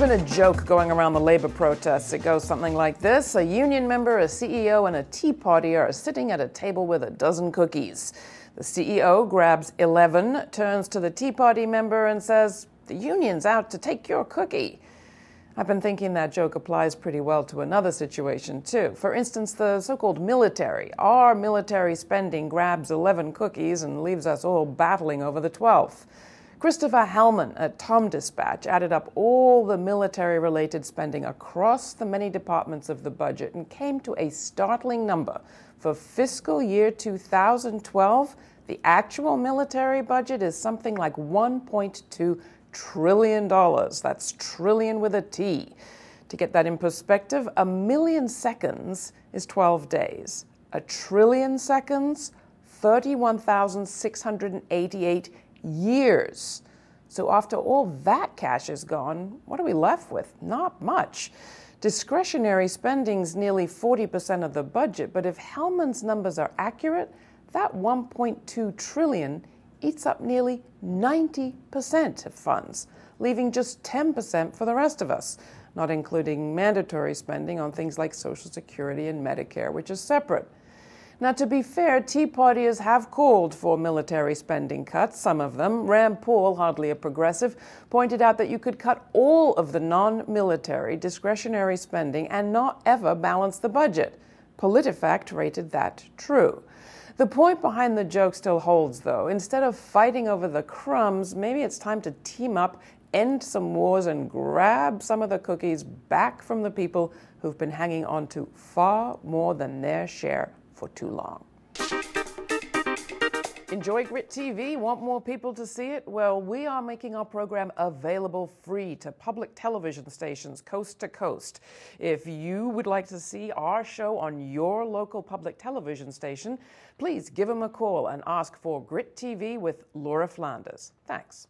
been a joke going around the labor protests. It goes something like this A union member, a CEO, and a Tea Party are sitting at a table with a dozen cookies. The CEO grabs 11, turns to the Tea Party member, and says, The union's out to take your cookie. I've been thinking that joke applies pretty well to another situation, too. For instance, the so called military. Our military spending grabs 11 cookies and leaves us all battling over the 12th. Christopher Hellman at TomDispatch added up all the military related spending across the many departments of the budget and came to a startling number. For fiscal year 2012, the actual military budget is something like $1.2 trillion. That's trillion with a T. To get that in perspective, a million seconds is 12 days. A trillion seconds, 31,688 years. So, after all that cash is gone, what are we left with? Not much. Discretionary spending's nearly 40% of the budget, but if Hellman's numbers are accurate, that 1.2 trillion eats up nearly 90% of funds, leaving just 10% for the rest of us, not including mandatory spending on things like Social Security and Medicare, which is separate. Now, to be fair, Tea Partiers have called for military spending cuts, some of them. Rand Paul, hardly a progressive, pointed out that you could cut all of the non military discretionary spending and not ever balance the budget. PolitiFact rated that true. The point behind the joke still holds, though. Instead of fighting over the crumbs, maybe it's time to team up, end some wars, and grab some of the cookies back from the people who've been hanging on to far more than their share for too long. Enjoy Grit TV? Want more people to see it? Well, we are making our program available free to public television stations coast to coast. If you would like to see our show on your local public television station, please give them a call and ask for Grit TV with Laura Flanders. Thanks.